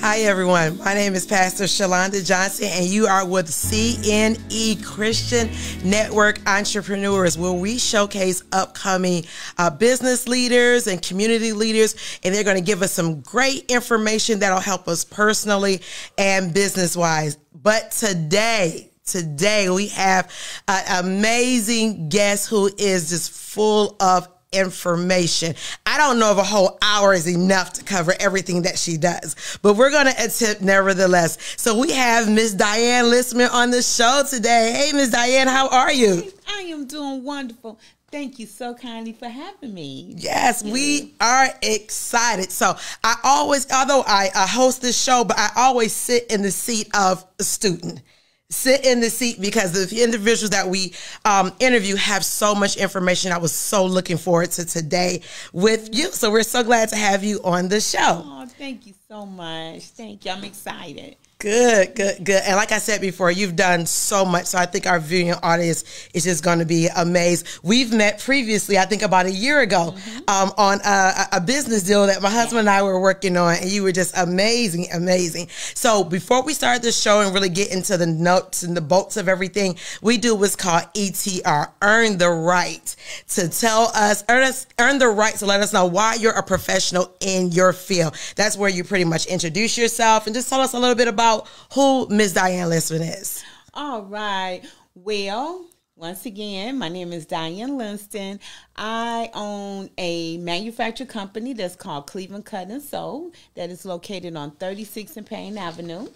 Hi, everyone. My name is Pastor Shalonda Johnson, and you are with CNE Christian Network Entrepreneurs, where we showcase upcoming uh, business leaders and community leaders, and they're going to give us some great information that'll help us personally and business wise. But today, today we have an amazing guest who is just full of information. I don't know if a whole hour is enough to cover everything that she does, but we're going to attempt nevertheless. So we have Miss Diane Liston on the show today. Hey, Miss Diane, how are you? I am doing wonderful. Thank you so kindly for having me. Yes, we are excited. So I always, although I, I host this show, but I always sit in the seat of a student sit in the seat because the individuals that we um, interview have so much information. I was so looking forward to today with you. So we're so glad to have you on the show. Oh, thank you so much. Thank you. I'm excited. Good, good, good. And like I said before, you've done so much. So I think our viewing audience is just going to be amazed. We've met previously, I think about a year ago, mm-hmm. um, on a, a, business deal that my husband yeah. and I were working on, and you were just amazing, amazing. So before we start the show and really get into the notes and the bolts of everything, we do what's called ETR, earn the right to tell us, earn us, earn the right to let us know why you're a professional in your field. That's where you pretty much introduce yourself and just tell us a little bit about about who Miss Diane Liston is. All right. Well, once again, my name is Diane Liston. I own a manufacturing company that's called Cleveland Cut and Sew that is located on 36 and Payne Avenue.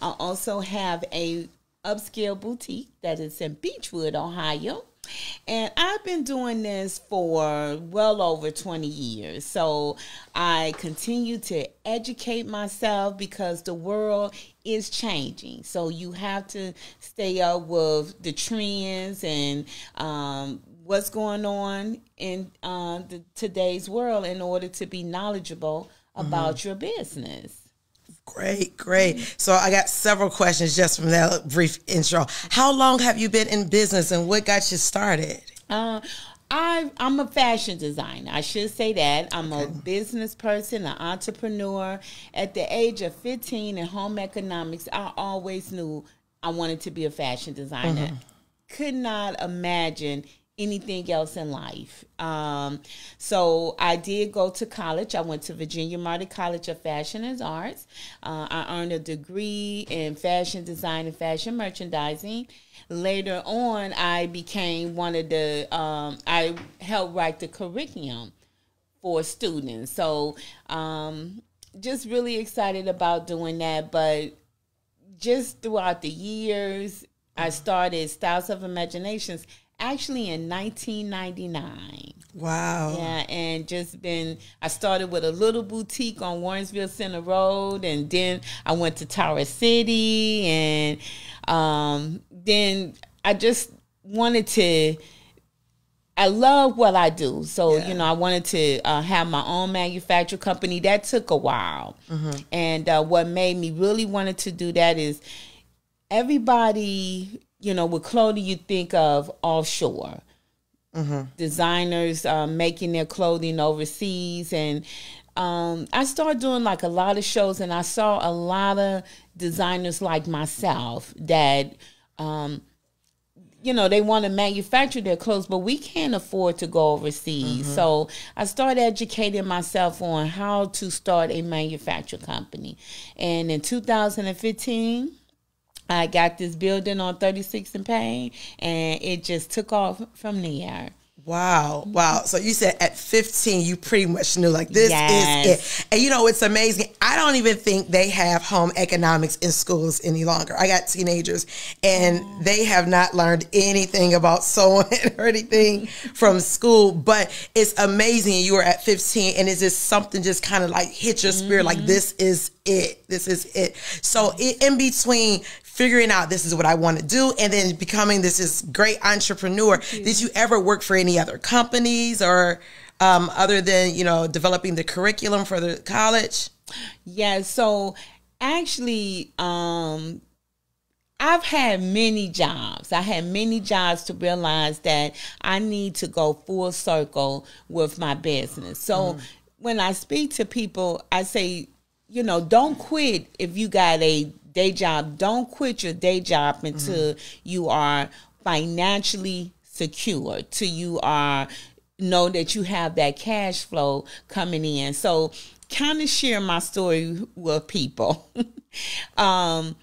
I also have a upscale boutique that is in Beachwood, Ohio. And I've been doing this for well over 20 years. So I continue to educate myself because the world is changing. So you have to stay up with the trends and um, what's going on in uh, the, today's world in order to be knowledgeable about mm-hmm. your business. Great, great. So I got several questions just from that brief intro. How long have you been in business and what got you started? Uh, I, I'm a fashion designer. I should say that. I'm a business person, an entrepreneur. At the age of 15 in home economics, I always knew I wanted to be a fashion designer. Mm-hmm. Could not imagine anything else in life. Um, so I did go to college. I went to Virginia Marti College of Fashion and Arts. Uh, I earned a degree in fashion design and fashion merchandising. Later on, I became one of the, um, I helped write the curriculum for students. So um, just really excited about doing that. But just throughout the years, I started Styles of Imaginations actually in 1999. Wow. Yeah, and just been, I started with a little boutique on Warrensville Center Road, and then I went to Tower City, and um, then I just wanted to. I love what I do. So, yeah. you know, I wanted to uh, have my own manufacturing company. That took a while. Mm-hmm. And uh, what made me really wanted to do that is everybody you know, with clothing, you think of offshore. Mm-hmm. Designers uh, making their clothing overseas. And um, I started doing like a lot of shows, and I saw a lot of designers like myself that. Um, you know, they want to manufacture their clothes, but we can't afford to go overseas. Mm-hmm. So I started educating myself on how to start a manufacturing company. And in 2015, I got this building on 36 and Payne, and it just took off from there. Wow, wow. So you said at 15, you pretty much knew like this yes. is it. And you know, it's amazing. I don't even think they have home economics in schools any longer. I got teenagers and oh. they have not learned anything about sewing or anything from school, but it's amazing. You were at 15 and it's just something just kind of like hit your spirit mm-hmm. like this is it. This is it. So in between figuring out this is what I want to do and then becoming this is great entrepreneur. Did you ever work for any other companies or um, other than, you know, developing the curriculum for the college? Yeah, so actually um I've had many jobs. I had many jobs to realize that I need to go full circle with my business. So mm. when I speak to people, I say you know, don't quit if you got a day job. Don't quit your day job until mm-hmm. you are financially secure, till you are know that you have that cash flow coming in. So kind of share my story with people. um,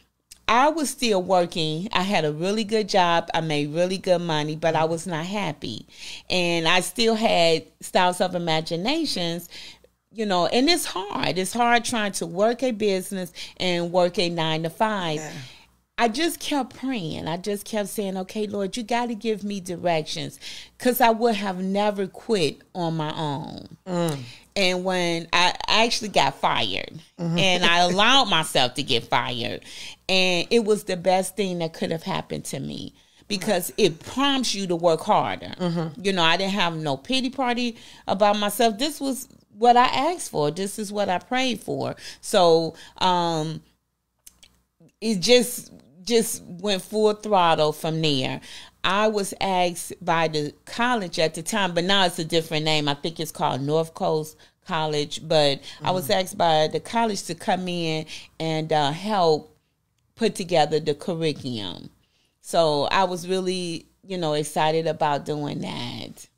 I was still working. I had a really good job. I made really good money, but I was not happy. And I still had styles of imaginations, you know, and it's hard. It's hard trying to work a business and work a nine to five. Yeah. I just kept praying. I just kept saying, okay, Lord, you got to give me directions because I would have never quit on my own. Mm. And when I actually got fired, mm-hmm. and I allowed myself to get fired, and it was the best thing that could have happened to me because it prompts you to work harder. Mm-hmm. You know, I didn't have no pity party about myself. This was what I asked for. This is what I prayed for. So, um, it just just went full throttle from there. I was asked by the college at the time, but now it's a different name. I think it's called North Coast College. But mm-hmm. I was mm-hmm. asked by the college to come in and uh, help put together the curriculum. So I was really, you know, excited about doing that.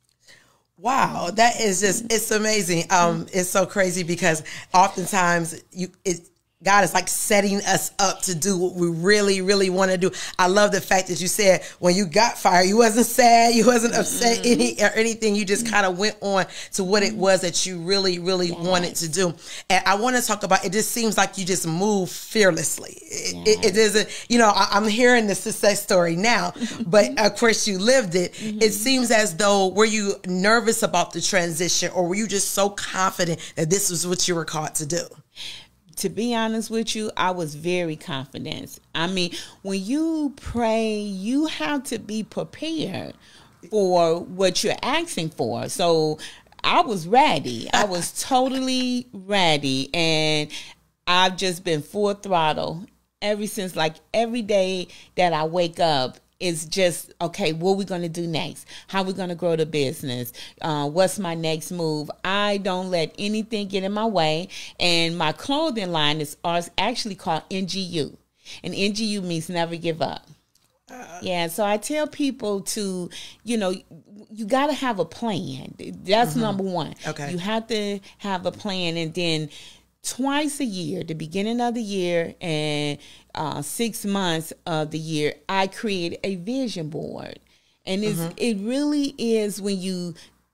Wow, that is just it's amazing. Um it's so crazy because oftentimes you it God is like setting us up to do what we really, really want to do. I love the fact that you said when you got fired, you wasn't sad, you wasn't upset mm-hmm. any or anything. You just kind of went on to what it was that you really, really yes. wanted to do. And I want to talk about. It just seems like you just move fearlessly. It, yes. it, it isn't. You know, I, am hearing the success story now, but of course you lived it. Mm-hmm. It seems as though were you nervous about the transition, or were you just so confident that this was what you were called to do? To be honest with you, I was very confident. I mean, when you pray, you have to be prepared for what you're asking for. So I was ready. I was totally ready. And I've just been full throttle ever since, like every day that I wake up is just okay what are we going to do next? How are we going to grow the business? Uh, what's my next move? I don't let anything get in my way. And my clothing line is actually called ngu and ngu means never give up. Uh, yeah so i tell people to you know you got to have a plan. That's mm-hmm. number one. Okay. You have to have a plan. And then twice a year, the beginning of the year and uh, six months of the year, I create a vision board. And it's, mm-hmm. it really is when you,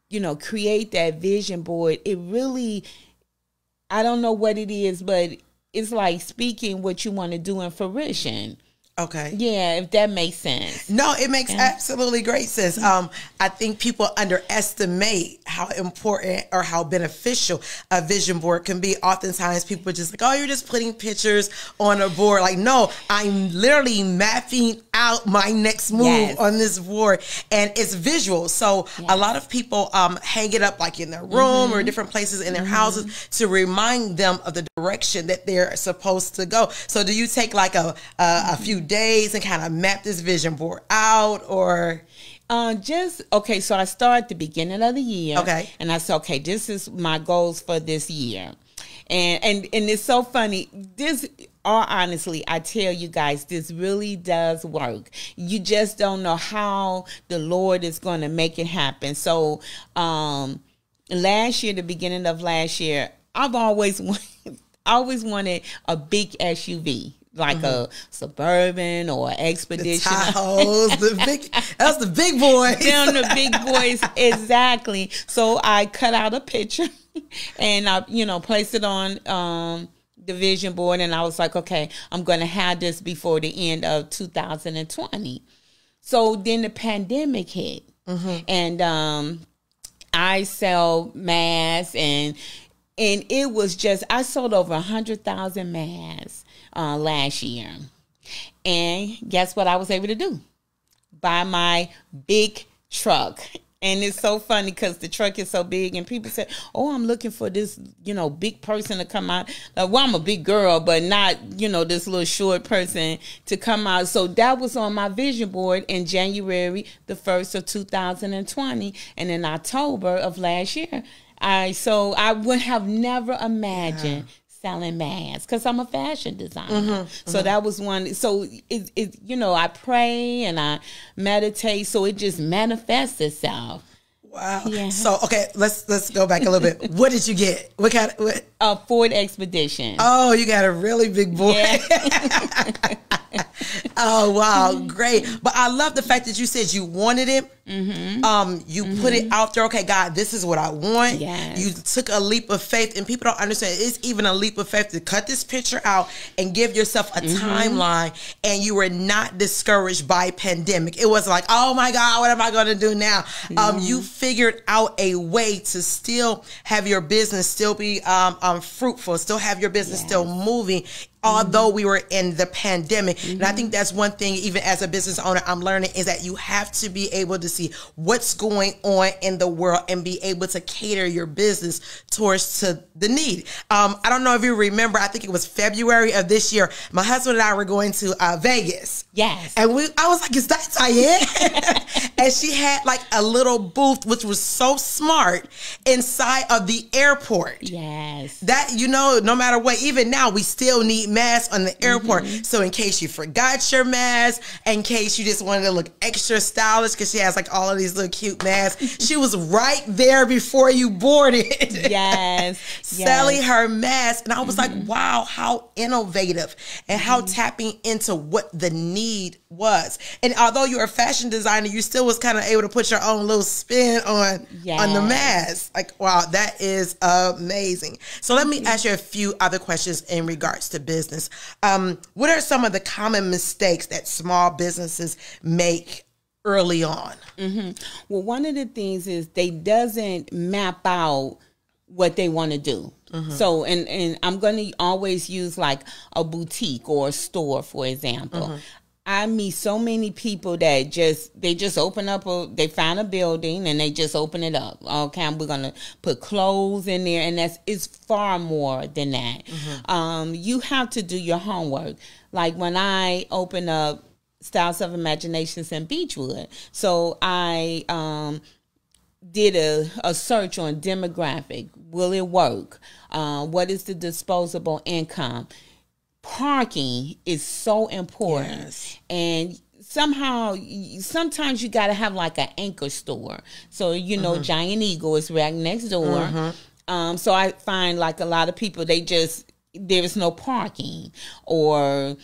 you know, create that vision board, it really, I don't know what it is, but it's like speaking what you want to do in fruition. Okay. Yeah, if that makes sense. No, it makes yeah. absolutely great sense. Um, I think people underestimate how important or how beneficial a vision board can be. Oftentimes, people are just like, "Oh, you're just putting pictures on a board." Like, no, I'm literally mapping out my next move yes. on this board, and it's visual. So yes. a lot of people um, hang it up like in their room mm-hmm. or different places in their mm-hmm. houses to remind them of the direction that they're supposed to go. So, do you take like a a, a few days and kind of map this vision board out or uh, just okay. So I start at the beginning of the year. Okay, and I said, okay, this is my goals for this year, and and and it's so funny. This, all honestly, I tell you guys, this really does work. You just don't know how the Lord is going to make it happen. So, um, last year, the beginning of last year, I've always wanted, always wanted a big SUV like mm-hmm. a suburban or expedition. The Tahoes, the big that's the big boys. Them the big boys, exactly. So I cut out a picture and I, you know, placed it on um the vision board and I was like, okay, I'm gonna have this before the end of 2020. So then the pandemic hit. Mm-hmm. And um I sell masks and and it was just I sold over a hundred thousand masks uh, last year. And guess what I was able to do? Buy my big truck. And it's so funny because the truck is so big, and people say, "Oh, I'm looking for this, you know, big person to come out." Like, well, I'm a big girl, but not, you know, this little short person to come out. So that was on my vision board in January the first of 2020, and in October of last year, I so I would have never imagined selling masks because I'm a fashion designer. Mm-hmm, so mm-hmm. that was one. So it, it, you know, I pray and I meditate, so it just manifests itself. Wow. Yeah. So okay, let's let's go back a little bit. What did you get? What kind of what? A Ford Expedition. Oh, you got a really big boy. Yeah. oh wow, great! But I love the fact that you said you wanted it. Mm-hmm. Um, you mm-hmm. put it mm-hmm. out there. Okay, God, this is what I want. Yes. You took a leap of faith, and people don't understand. It's even a leap of faith to cut this picture out and give yourself a mm-hmm. timeline. And you were not discouraged by pandemic. It was like, oh my God, what am I going to do now? Um, you figured out a way to still have your business still be um, um fruitful, still have your business yes. still moving, although we were in the pandemic. Mm-hmm. And I think that's one thing, even as a business owner, I'm learning is that you have to be able to see what's going on in the world and be able to cater your business towards to the need. Um, I don't know if you remember, I think it was February of this year. My husband and I were going to uh, Vegas. Yes. And we, I was like, is that Diane? and she had like a little booth, which was so smart inside of the airport. Yes. That, you know, no matter what, even now, we still need masks on the airport. Mm-hmm. So in case you forgot your mask, in case you just wanted to look extra stylish, because she has like all of these little cute masks, she was right there before you boarded. Yes. Selling yes. her mask. And I was mm-hmm. like, wow, how innovative and how mm-hmm. tapping into what the need was. And although you're a fashion designer, you still was kind of able to put your own little spin on yes. on the mask. Like, wow, that is amazing. So let me ask you a few other questions in regards to business. Um, what are some of the common mistakes that small businesses make early on? Mm-hmm. Well, one of the things is they doesn't map out what they want to do. Mm-hmm. So, and and I'm going to always use like a boutique or a store, for example. Mm-hmm. I meet so many people that just they just open up a they find a building and they just open it up. Okay, we're gonna put clothes in there, and that's it's far more than that. Mm-hmm. Um, you have to do your homework. Like when I open up Styles of Imaginations in Beachwood, so I um, did a, a search on demographic. Will it work? Uh, what is the disposable income? Parking is so important yes. and somehow sometimes you got to have like an anchor store so you know mm-hmm. giant eagle is right next door mm-hmm. um, so i find like a lot of people they just there is no parking or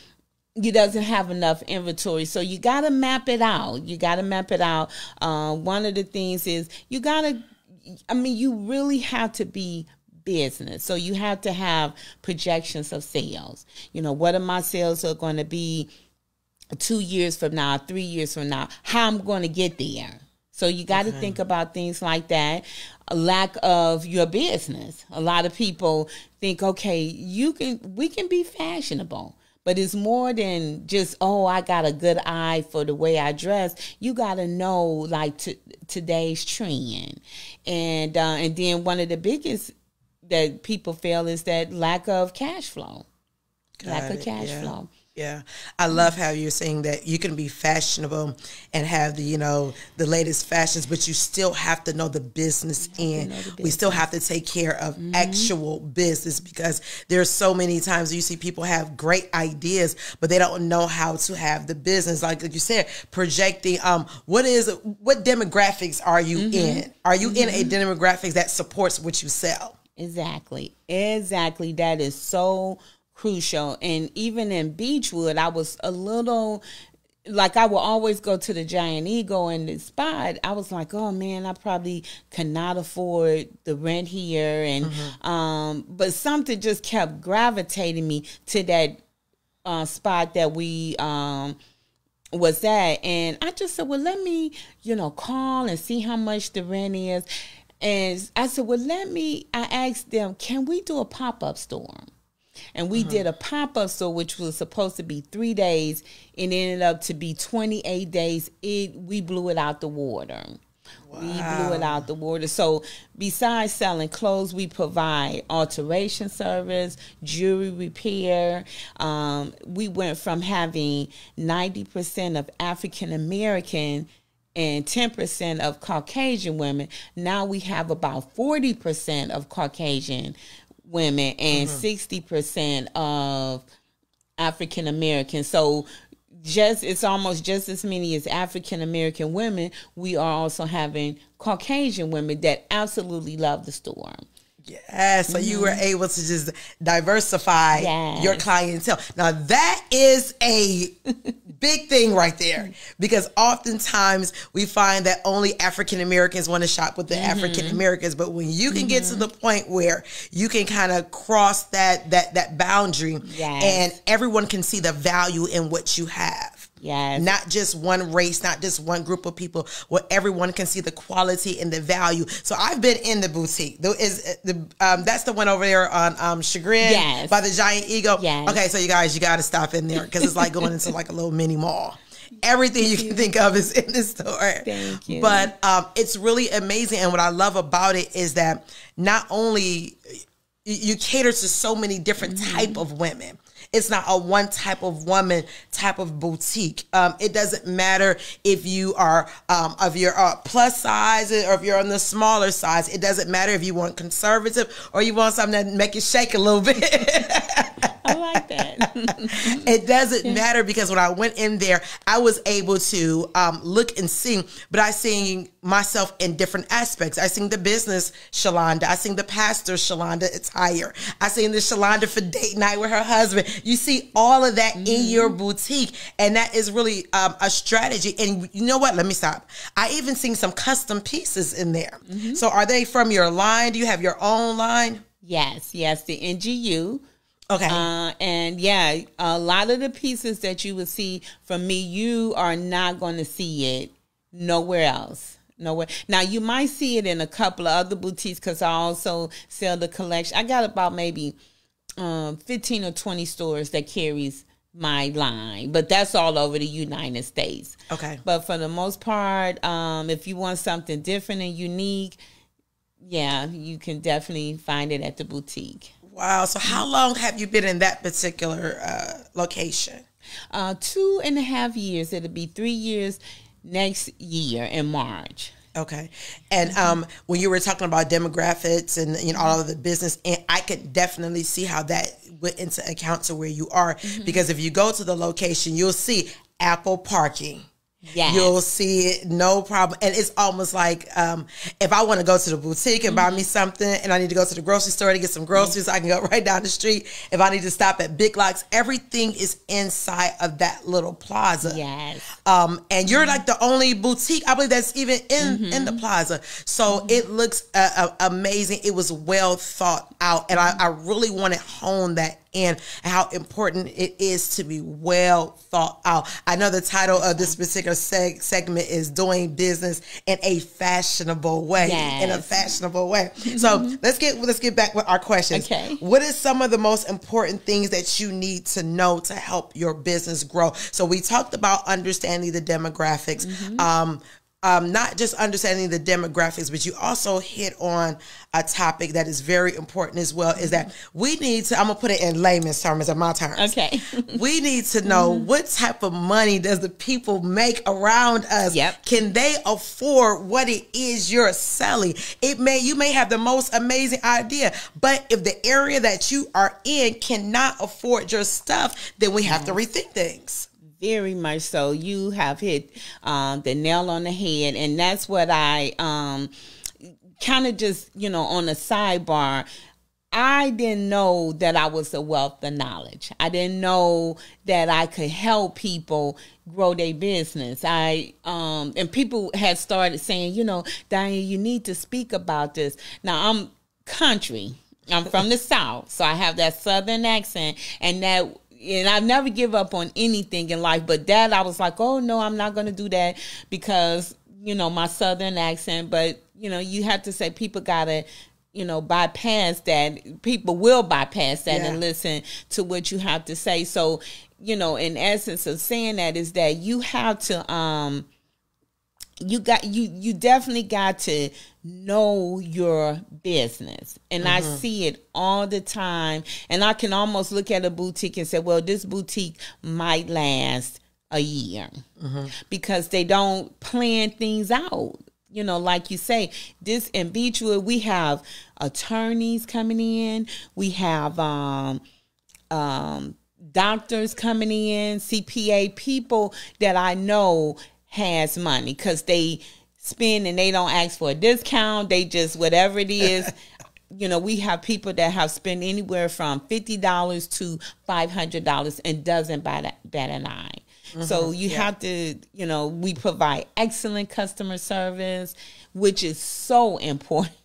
you doesn't have enough inventory so you got to map it out you got to map it out uh, one of the things is you got to i mean you really have to be business. So you have to have projections of sales. You know, what are my sales are going to be two years from now, three years from now, how I'm going to get there. So you got to okay. think about things like that. A lack of your business. A lot of people think, okay, you can, we can be fashionable but it's more than just oh i got a good eye for the way i dress you got to know like today's trend and uh, and then one of the biggest that people feel is that lack of cash flow. Got lack it, of cash yeah. flow. Yeah, I love how you're saying that you can be fashionable and have the you know the latest fashions, but you still have to know the business end. We still have to take care of mm-hmm. actual business because there's so many times you see people have great ideas, but they don't know how to have the business. Like, like you said, projecting. Um, what is what demographics are you mm-hmm. in? Are you mm-hmm. in a mm-hmm. demographics that supports what you sell? Exactly. Exactly. That is so crucial. And even in Beachwood, I was a little like I will always go to the Giant Eagle and the spot. I was like, oh man, I probably cannot afford the rent here, and mm-hmm. um, but something just kept gravitating me to that uh, spot that we um was at, and I just said, well, let me you know call and see how much the rent is. And I said, well, let me, I asked them, can we do a pop up store? And we uh-huh. did a pop up store, which was supposed to be three days and ended up to be 28 days. It We blew it out the water. Wow. We blew it out the water. So, besides selling clothes, we provide alteration service, jewelry repair. Um, we went from having 90% of African American and 10% of Caucasian women. Now we have about 40% of Caucasian women and mm-hmm. 60 percent of African Americans. So just it's almost just as many as African American women. We are also having Caucasian women that absolutely love the store. Yeah, so you were mm-hmm. able to just diversify Yes. your clientele. Now that is a big thing right there because oftentimes we find that only African Americans want to shop with the mm-hmm. African Americans, but when you can get to mm-hmm. the point where you can kind of cross that that that boundary Yes. and everyone can see the value in what you have. Yes. Not just one race, not just one group of people, where everyone can see the quality and the value. So I've been in the boutique. There is the um, that's the one over there on um, Chagrin Yes. by the Giant Eagle. Yes. Okay, so you guys, you got to stop in there because it's like going into like a little mini mall. Everything you can think of is in the store. Thank you. But um, it's really amazing, and what I love about it is that not only you- cater to so many different Mm-hmm. type of women. It's not a one type of woman type of boutique. Um, it doesn't matter if you are um, of your uh, plus size or if you're on the smaller size. It doesn't matter if you want conservative or you want something that make you shake a little bit. I like that. it doesn't matter because when I went in there, I was able to um, look and see, but I seen myself in different aspects. I seen the business Shalonda. I seen the pastor Shalonda attire. I seen the Shalonda for date night with her husband. You see all of that in your boutique, and that is really um, a strategy. And you know what? Let me stop. I even seen some custom pieces in there. So are they from your line? Do you have your own line? yes, yes, the NGU. Okay. Uh, and yeah, a lot of the pieces that you will see from me, you are not going to see it nowhere else. Nowhere. Now you might see it in a couple of other boutiques because I also sell the collection. I got about maybe um, fifteen or twenty stores that carries my line, but that's all over the United States. Okay. But for the most part, um, if you want something different and unique, yeah, you can definitely find it at the boutique. Wow. So how long have you been in that particular uh, location? Uh, two and a half years. It'll be three years next year in March. Okay. And um, when you were talking about demographics and you know all of the business, and I could definitely see how that went into account to where you are because if you go to the location, you'll see Apple parking. Yes. You'll see it, no problem. And it's almost like um, if I want to go to the boutique and buy me something and I need to go to the grocery store to get some groceries, I can go right down the street. If I need to stop at Big Lots, everything is inside of that little plaza. Yes. Um, and you're like the only boutique, I believe, that's even in in the plaza. So it looks uh, uh, amazing. It was well thought out, and I, I really want to hone that and how important it is to be well thought out. I know the title of this particular seg- segment is "Doing Business in a Fashionable Way." In a fashionable way. So let's get let's get back with our questions. Okay. What is some of the most important things that you need to know to help your business grow? So we talked about understanding the demographics. Um, um, not just understanding the demographics, but you also hit on a topic that is very important as well. Is that we need to? I'm gonna put it in layman's terms, in my terms. Okay. we need to know what type of money does the people make around us. Yep. Can they afford what it is you're selling? It may you may have the most amazing idea, but if the area that you are in cannot afford your stuff, then we have to rethink things. Very much so. You have hit um, the nail on the head, and that's what I um, kind of just, you know, on a sidebar. I didn't know that I was a wealth of knowledge. I didn't know that I could help people grow their business. I um, and people had started saying, you know, Diane, you need to speak about this. Now I'm country. I'm from the South, so I have that Southern accent, and that and I've never give up on anything in life, but that I was like, oh no, I'm not going to do that because you know my Southern accent. But you know, you have to say people gotta. You know, bypass that. People will bypass that Yeah. and listen to what you have to say. So, you know, in essence of saying that is that you have to um you got you you definitely got to know your business. And i see it all the time. And i can almost look at a boutique and say well this boutique might last a year because they don't plan things out. You know, like you say, this in Beachwood, we have attorneys coming in, we have um, um, doctors coming in, CPA people that I know has money because they spend and they don't ask for a discount. They just whatever it is. you know, we have people that have spent anywhere from fifty dollars to five hundred dollars and doesn't bat, bat an eye. Mm-hmm. So you yeah. have to, you know, we provide excellent customer service, which is so important.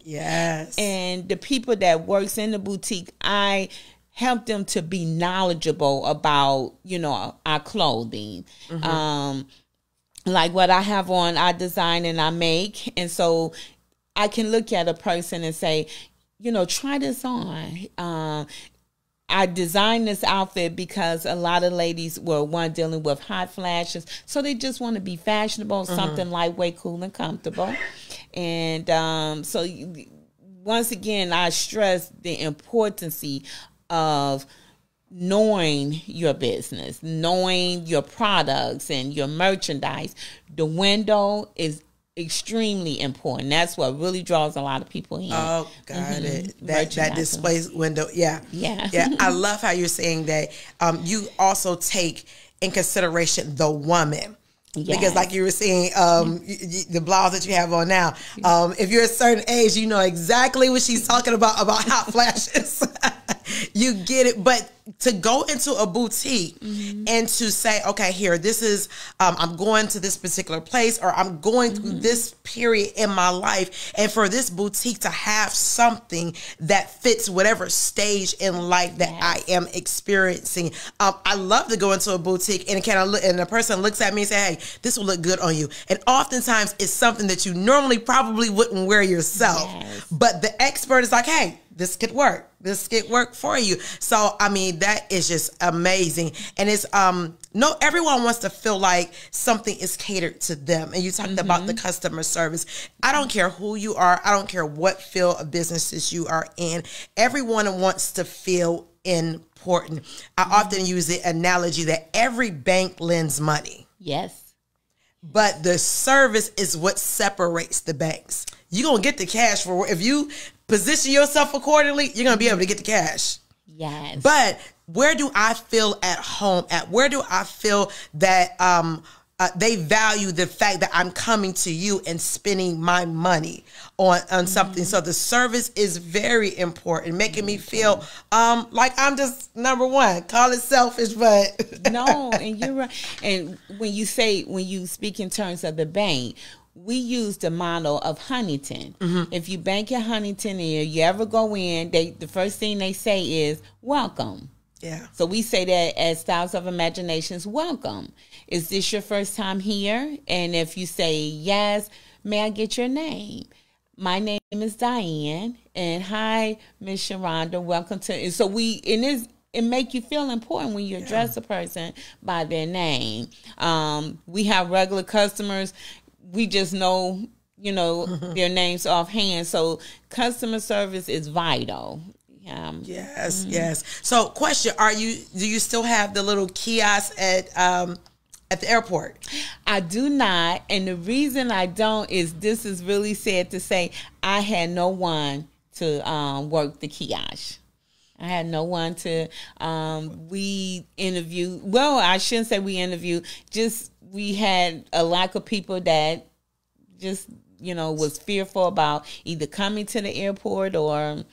Yes. and the people that works in the boutique, I help them to be knowledgeable about, you know, our clothing. Mm-hmm. Um like what I have on, I design and I make. And so I can look at a person and say, you know, try this on. Uh, I designed this outfit because a lot of ladies were one dealing with hot flashes, so they just want to be fashionable, mm-hmm. something lightweight, cool, and comfortable. And um, so, once again, I stress the importance of knowing your business, knowing your products and your merchandise. The window is extremely important. That's what really draws a lot of people in. Oh, got mm-hmm. it. That that displays window. Yeah. Yeah. Yeah. I love how you're saying that um, you also take in consideration the woman. Yes. Because, like you were saying, um, the blouse that you have on now, um, if you're a certain age, you know exactly what she's talking about about hot flashes. you get it, but to go into a boutique mm-hmm. and to say, okay, here, this is, um, I'm going to this particular place or I'm going mm-hmm. through this period in my life. And for this boutique to have something that fits whatever stage in life that yes. I am experiencing. Um, I love to go into a boutique and kind of look, and the person looks at me and say, hey, this will look good on you. And oftentimes it's something that you normally probably wouldn't wear yourself. Yes. But the expert is like, hey, this could work. This could work for you. So I mean, that is just amazing. And it's um no everyone wants to feel like something is catered to them. And you talked mm-hmm. about the customer service. I don't care who you are, I don't care what field of businesses you are in. Everyone wants to feel important. I mm-hmm. often use the analogy that every bank lends money. Yes. But the service is what separates the banks. You're gonna get the cash for if you position yourself accordingly, you're gonna be able to get the cash. Yes. But where do I feel at home at? Where do I feel that um uh, they value the fact that I'm coming to you and spending my money on on something. Mm-hmm. So the service is very important, making me feel um like I'm just number one. Call it selfish, but no, and you're right. And when you say when you speak in terms of the bank, we use the model of Huntington. Mm-hmm. If you bank at Huntington and you ever go in, they the first thing they say is welcome. Yeah. So we say that as Styles of Imaginations, welcome. Is this your first time here? And if you say yes, may I get your name? My name is Diane, and hi, Miss Sharonda. Welcome to. And so we and this it make you feel important when you address yeah. a person by their name. Um, we have regular customers we just know you know their names offhand. So customer service is vital. Um, yes, mm-hmm. yes. So, question: Are you do you still have the little kiosk at um, at the airport? I do not, and the reason I don't is this is really sad to say. I had no one to um, work the kiosk. I had no one to. Um, we interview. Well, I shouldn't say we interview. Just we had a lack of people that just you know was fearful about either coming to the airport or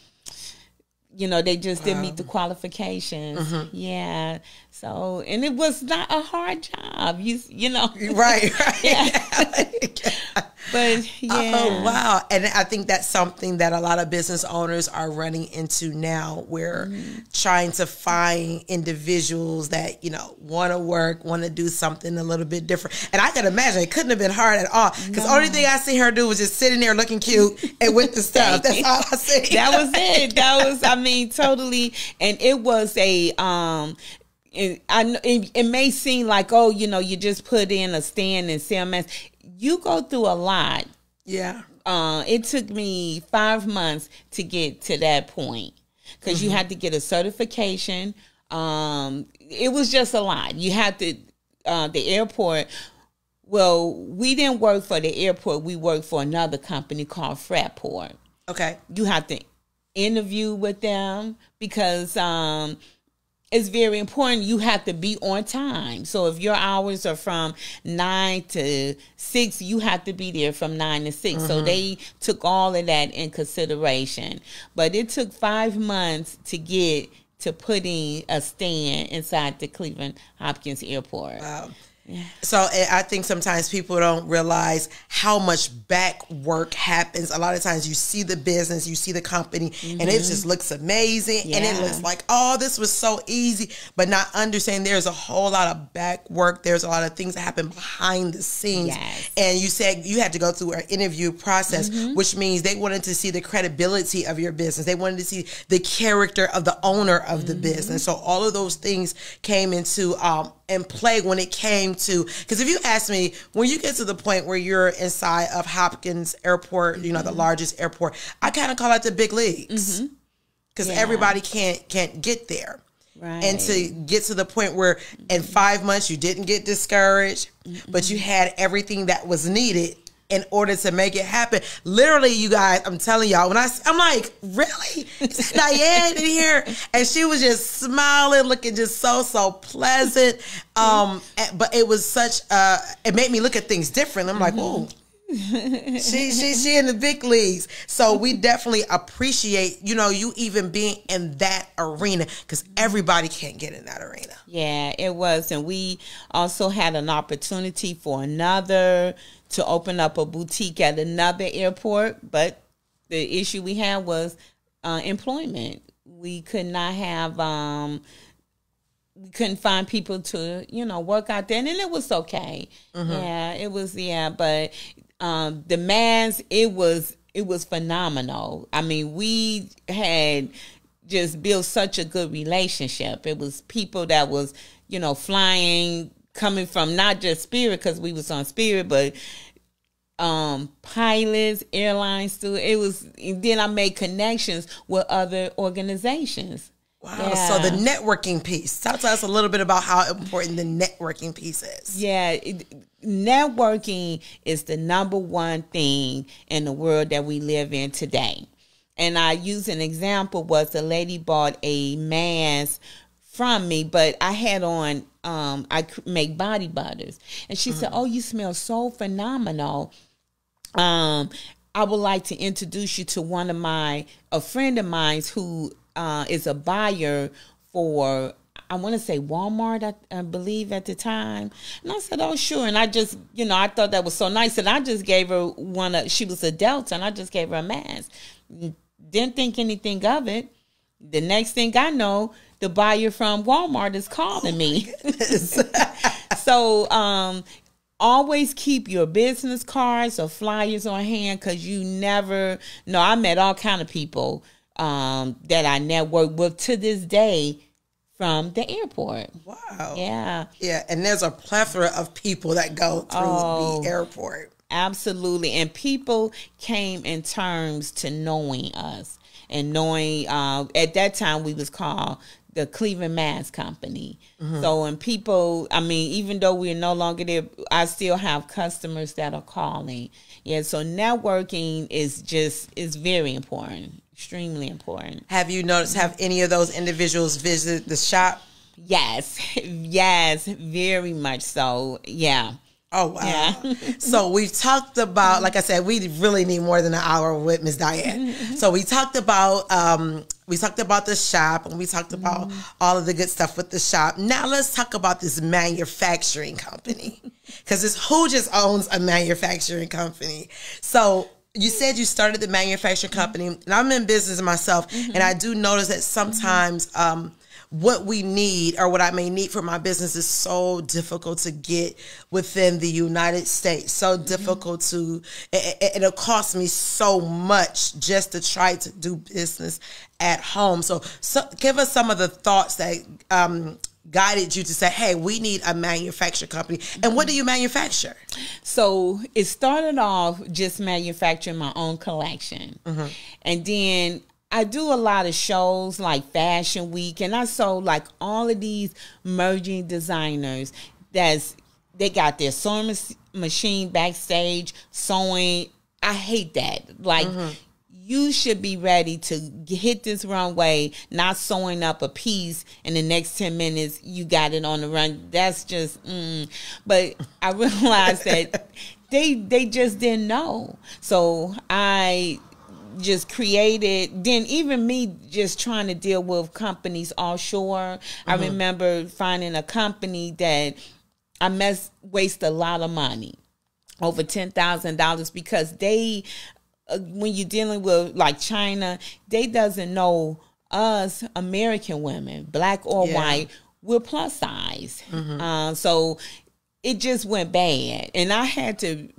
you know they just didn't meet the qualifications. Mm-hmm. yeah so and it was not a hard job. You you know. Right, right. yeah. but yeah oh wow. And i think that's something that a lot of business owners are running into now we're mm-hmm. trying to find individuals that you know want to work want to do something a little bit different. And i can imagine it couldn't have been hard at all. Because no. only thing i see her do was just sitting there looking cute and with the stuff. That's all i see. That was it. That was i mean totally. And it was a um it, I, it, it may seem like oh you know you just put in a stand and sell masks you go through a lot. Yeah. Uh, it took me five months to get to that point because mm-hmm. you had to get a certification. Um, it was just a lot. You had to, uh, the airport Well, we didn't work for the airport. We worked for another company called Fraport. Okay. You have to interview with them because um, it's very important. You have to be on time. So if your hours are from nine to six, you have to be there from nine to 6 So mm-hmm. they took all of that in consideration. But it took five months to get to putting a stand inside the Cleveland Hopkins Airport. Wow. So I think sometimes people don't realize how much back work happens. A lot of times you see the business, you see the company, and it just mm-hmm. looks amazing, and it looks like oh, this was so easy. But not understanding there's a whole lot of back work. There's a lot of things that happen behind the scenes. Yes. And you said you had to go through an interview process, mm-hmm. which means they wanted to see the credibility of your business. They wanted to see the character of the owner of the mm-hmm. business. So all of those things came into um and play when it came to because if you ask me when you get to the point where you're inside of Hopkins Airport, you know the mm-hmm. largest airport, I kind of call it the big leagues mm-hmm. because Yeah. everybody can't can't get there. Right. And to get to the point where in five months you didn't get discouraged, but you had everything that was needed in order to make it happen. Literally, you guys, I'm telling y'all, when I, I'm like, really? Is Diane in here? And she was just smiling, looking just so, so pleasant. Um, but it was such, uh, it made me look at things different. I'm like, oh, she she she in the big leagues. So we definitely appreciate, you know, you even being in that arena because everybody can't get in that arena. Yeah, it was. And we also had an opportunity for another to open up a boutique at another airport. But the issue we had was uh, employment. We could not have, um, we couldn't find people to, you know, work out there. And it was okay. Yeah, it was, yeah. But um, the mass, it was, it was phenomenal. I mean, we had just built such a good relationship. It was people that was, you know, flying, coming from not just Spirit because we was on Spirit, but um pilots, airlines too. It was then I made connections with other organizations. Wow. So the networking piece. Talk to us a little bit about how important the networking piece is. Yeah, it, networking is the number one thing in the world that we live in today. And I use an example was the lady bought a mask from me, but I had on um I make body butters, and she said, "Oh, you smell so phenomenal." Um, I would like to introduce you to one of my a friend of mine's who uh, is a buyer for I want to say Walmart, I, I believe at the time. And I said, "Oh, sure." And I just, you know, I thought that was so nice, and I just gave her one. Of, she was a Delta, and I just gave her a mask. Didn't think anything of it. The next thing I know, the buyer from Walmart is calling me. so, um, always keep your business cards or flyers on hand because you never know. I met all kind of people um, that I network with to this day from the airport. Wow. Yeah, Yeah, and there's a plethora of people that go through Oh. the airport. absolutely. And people came in terms to knowing us and knowing. Uh, at that time, we was called the Cleveland Mask Company. So, when people, I mean, even though we're no longer there, I still have customers that are calling. Yeah. So networking is just is very important, extremely important. Have you noticed? Have any of those individuals visit the shop? Yes, yes, very much so. Yeah. Oh wow! Yeah. so we've talked about, like I said, we really need more than an hour with Miss Diane. so we talked about, um, we talked about the shop, and we talked about all of the good stuff with the shop. Now let's talk about this manufacturing company, because it's who just owns a manufacturing company. So you said you started the manufacturing company, and I'm in business myself, and I do notice that sometimes. Um, what we need or what I may need for my business is so difficult to get within the United States. So difficult to, it, it, it'll cost me so much just to try to do business at home. So, so give us some of the thoughts that um, guided you to say, hey, we need a manufacturing company. And what do you manufacture? So it started off just manufacturing my own collection. And then I do a lot of shows like Fashion Week, and I saw like all of these merging designers that's they got their sewing machine backstage sewing. I hate that. Like you should be ready to hit this runway, not sewing up a piece in the next 10 minutes, you got it on the run. That's just, mm. but I realized that they, they just didn't know. So I just created, then even me just trying to deal with companies offshore. I remember finding a company that I mess, waste a lot of money over ten thousand dollars because they, uh, when you're dealing with like China, they doesn't know us American women, black or Yeah. white, we're plus size. Uh, so it just went bad, and I had to.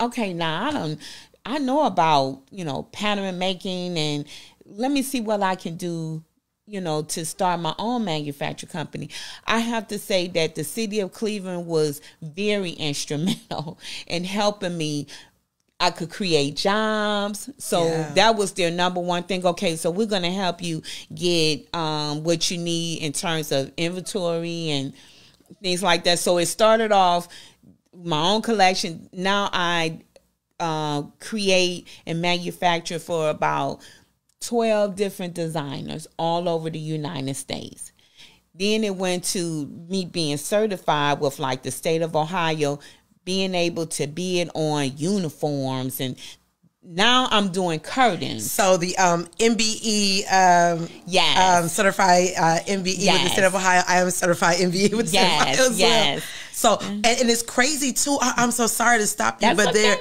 Okay, now I don't. I know about you know pattern making, and let me see what I can do you know, to start my own manufacturing company. I have to say that the city of Cleveland was very instrumental in helping me. I could create jobs. So Yeah. that was their number one thing. Okay, so we're going to help you get um, what you need in terms of inventory and things like that. So it started off my own collection. Now I uh, create and manufacture for about 12 different designers all over the United States. Then it went to me being certified with like the state of Ohio, being able to bid on uniforms and now I'm doing curtains. So the um, MBE um, Yes. um, certified uh, MBE with the state of Ohio. I am certified MBE with the state of Yes, Ohio as yes. well. So and, and it's crazy too. I, I'm so sorry to stop you, That's but okay. there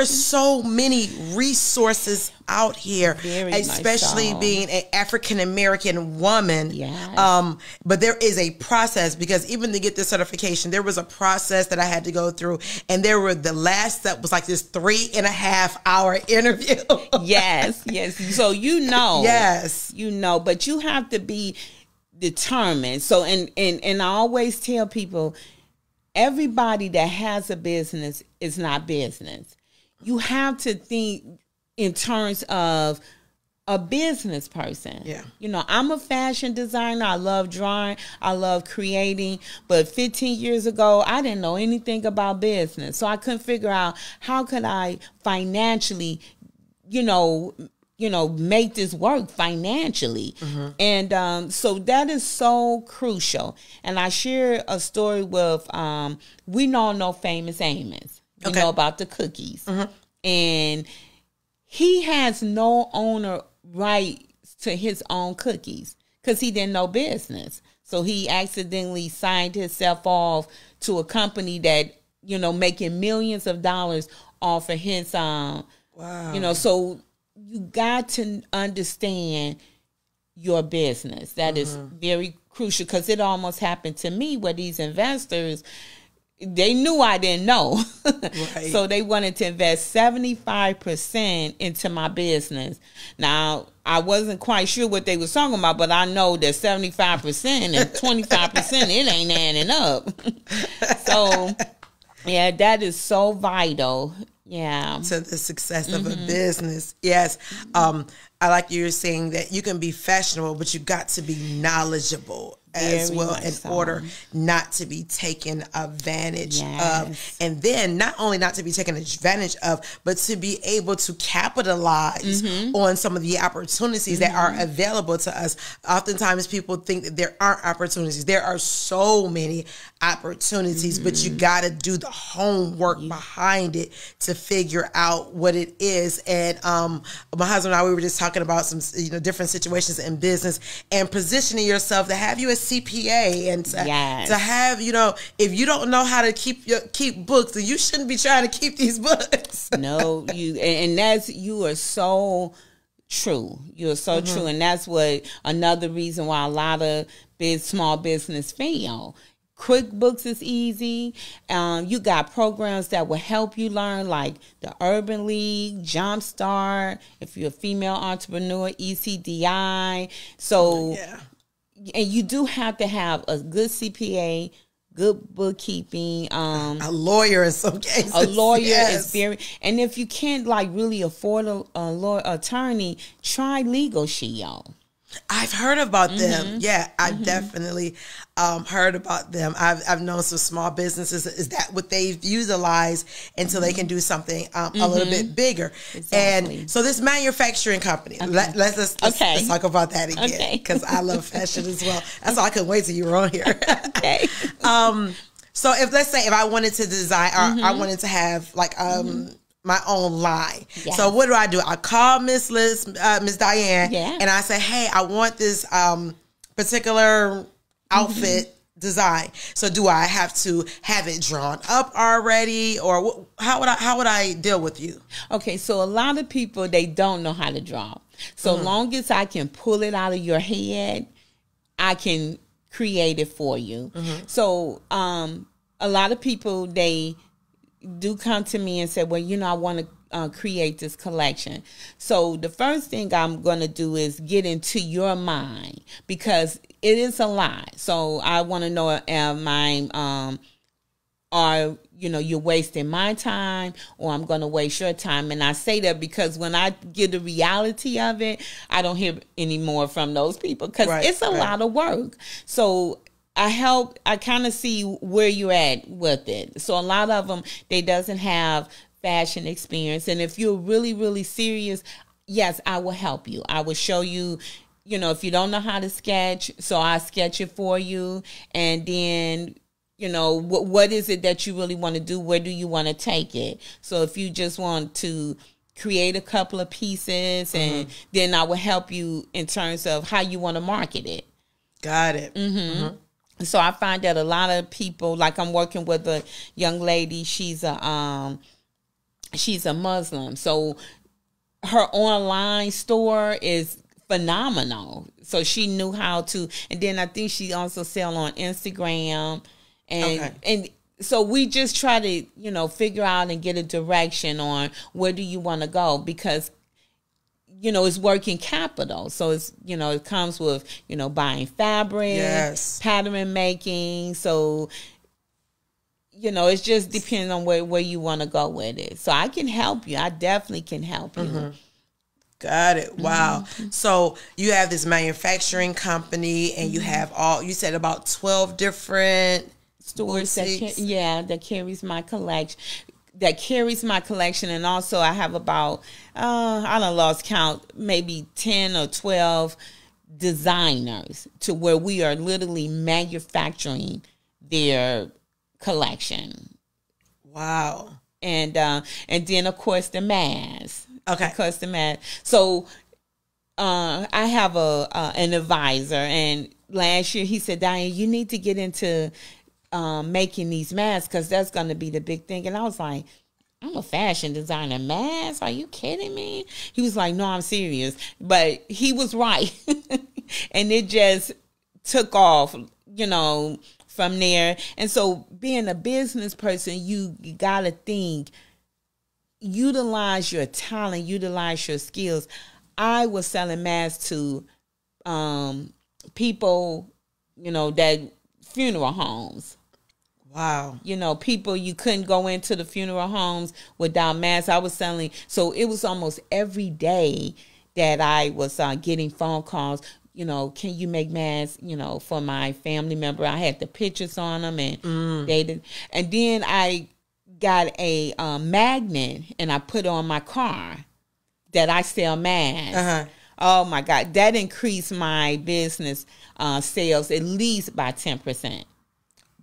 is so many resources out here, Very especially being an African American woman. Yes. Um, but there is a process because even to get this certification, there was a process that I had to go through, and there were the last step was like this three and a half hour interview. yes, yes. So you know. Yes. You know, but you have to be determined. So and and and I always tell people everybody that has a business is not business. You have to think in terms of a business person. Yeah. You know, I'm a fashion designer. I love drawing. I love creating. But 15 years ago, I didn't know anything about business. So I couldn't figure out how could I financially, you know, you know, make this work financially. And um, so that is so crucial. And I share a story with um, we all know famous Amos. You Okay. know about the cookies. And he has no owner rights to his own cookies because he didn't know business. So he accidentally signed himself off to a company that, you know, making millions of dollars off of his um Wow. you know, so you got to understand your business. That is very crucial because it almost happened to me where these investors they knew I didn't know. Right. so they wanted to invest 75% into my business. Now, I wasn't quite sure what they was talking about, but I know that 75% and 25% it ain't adding up. so, yeah, that is so vital. Yeah. to the success of Mm-hmm. a business. Yes. Um, I like you were saying that you can be fashionable, but you got to be knowledgeable as Very well in so. order not to be taken advantage of. And then not only not to be taken advantage of, but to be able to capitalize Mm-hmm. on some of the opportunities that are available to us. Oftentimes people think that there aren't opportunities. There are so many opportunities, but Mm-hmm. you got to do the homework behind it to figure out what it is. And um, my husband and I, we were just talking about some, you know, different situations in business and positioning yourself to have you a CPA and to, Yes. to have, you know, if you don't know how to keep your keep books, then you shouldn't be trying to keep these books. no you and, that's you are so true you're so Mm-hmm. true and that's what another reason why a lot of big small business fail QuickBooks is easy. Um, you got programs that will help you learn, like the Urban League, Jumpstart. If you're a female entrepreneur, ECDI. So yeah. And you do have to have a good CPA, good bookkeeping. Um, A lawyer in some cases. a lawyer Yes. is very, and if you can't like really afford a, a lawyer attorney, try Legal Shield. I've heard about them. Yeah, I've definitely um, heard about them. I've, I've known some small businesses. Is that what they've utilized until they can do something um, a little bit bigger? Exactly. And so this manufacturing company, let, let's, let's, let's, Okay. let's talk about that again Okay. because I love fashion as well. That's why I couldn't wait till you were on here. Okay. um, so if let's say if I wanted to design or Mm-hmm. I wanted to have like um my own line. Yes. So what do I do? I call Miss Liz, uh, Miss Diane, Yeah. and I say, hey, I want this um particular outfit. Mm-hmm. Design. So, do I have to have it drawn up already, or how would I how would I deal with you? Okay, so a lot of people they don't know how to draw. So long as I can pull it out of your head, I can create it for you. So um a lot of people they do come to me and say, "Well, you know, I want to uh, create this collection." So the first thing I'm going to do is get into your mind because it is a lot. So I want to know am I um are you know you're wasting my time or i'm going to waste your time and i say that because when i get the reality of it i don't hear any more from those people because Right, it's a right. lot of work so i help i kind of see where you're at with it. So a lot of them they doesn't have fashion experience. And if you're really really serious yes i will help you. I will show you you know if you don't know how to sketch so i sketch it for you. And then you know what what is it that you really want to do? Where do you want to take it? So if you just want to create a couple of pieces and then i will help you in terms of how you want to market it. Got it. Mm-hmm. So i find that a lot of people like i'm working with a young lady she's a um she's a muslim. So her online store is phenomenal. So she knew how to and then i think she also sell on instagram. And Okay. and so we just try to you know figure out and get a direction on where do you want to go because you know it's working capital so it's you know it comes with you know buying fabric Yes. pattern making so you know it's just depending on where, where you want to go with it so i can help you i definitely can help you Got it. Wow. Mm-hmm. So you have this manufacturing company, and you Mm-hmm. have all. You said about twelve different stores that boutiques. ca- yeah that carries my collection that carries my collection and also i have about uh i don't lost count maybe 10 or 12 designers to where we are literally manufacturing their collection Wow. and uh and then of course the mask Okay. of course the mask so uh i have a uh, an advisor and last year he said diane you need to get into um making these masks because that's going to be the big thing and i was like I'm a fashion designer. Masks? Are you kidding me? He was like, No, I'm serious. But he was right. and it just took off, you know, from there. And so being a business person, you, you gotta think, utilize your talent, utilize your skills. I was selling masks to um people, you know, that funeral homes Wow. you know, people you couldn't go into the funeral homes without masks. I was selling, so it was almost every day that I was uh, getting phone calls. You know, can you make masks? You know, for my family member, I had the pictures on them, and they did. And then I got a uh, magnet, and I put on my car that I sell masks. Uh-huh. Oh my God, that increased my business uh, sales at least by ten percent.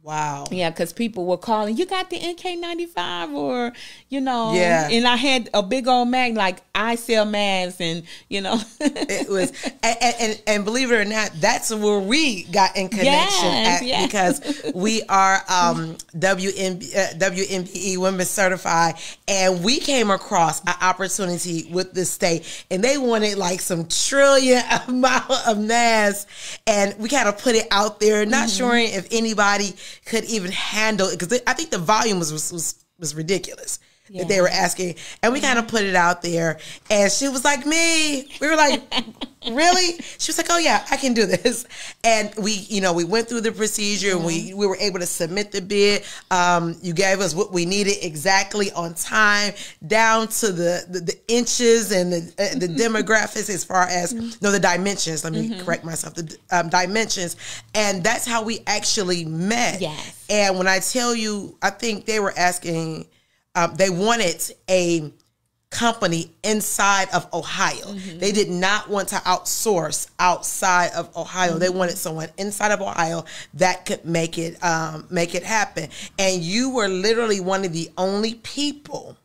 Wow. Yeah, because people were calling, you got the NK95 or, you know. Yeah. And I had a big old mag, like, I sell masks and, you know. It was, and, and, and believe it or not, that's where we got in connection Yes, at, yes. because we are um, WMB, uh, WMBE Women Certified, and we came across an opportunity with the state, and they wanted like some trillion amount of masks, and we kind of put it out there, not Mm-hmm. sure if anybody could even handle it because I think the volume was was was, ridiculous. That they were asking, and we kind of put it out there. And she was like, "Me." We were like, "Really?" She was like, "Oh yeah, I can do this." And we, you know, we went through the procedure, and we we were able to submit the bid. Um, you gave us what we needed exactly on time, down to the the, the inches and the uh, the demographics as far as no the dimensions. Let me correct myself. The um, dimensions, and that's how we actually met. Yes. And when I tell you, I think they were asking um, they wanted a company inside of Ohio. Mm-hmm. They did not want to outsource outside of Ohio. They wanted mm-hmm. someone inside of Ohio that could make it um, make it happen. And you were literally one of the only people